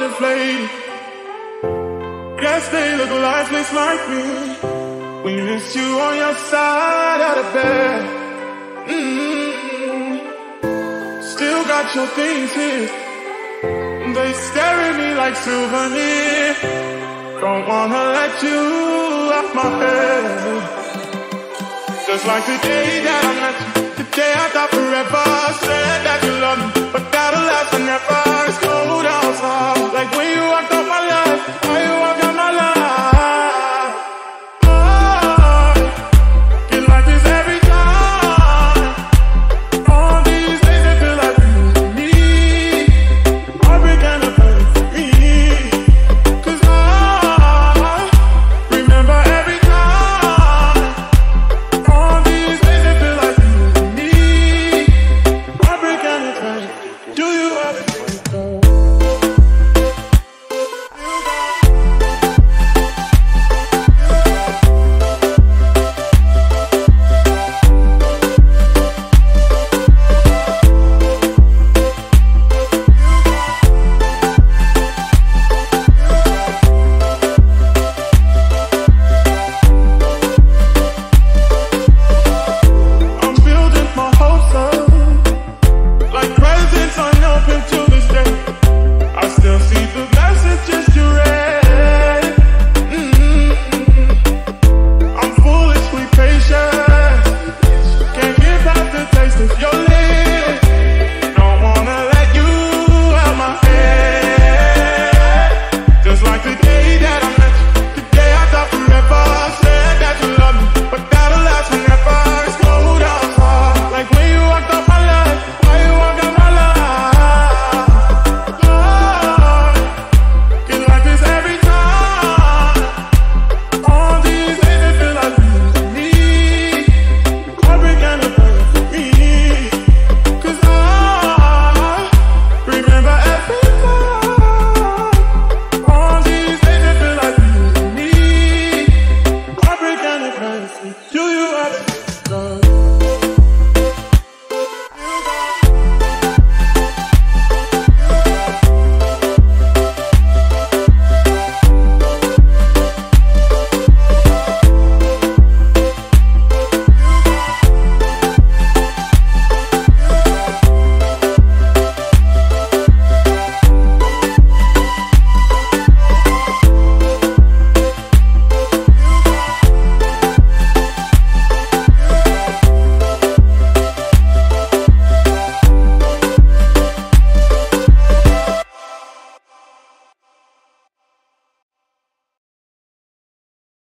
deflated. Guess they look lifeless like me. We miss you on your side of the bed. Mm-hmm. Still got your things here. They stare at me like souvenirs. Don't wanna let you off my head. Just like the day that I met you, the day I thought forever. Said that you love me, but that'll.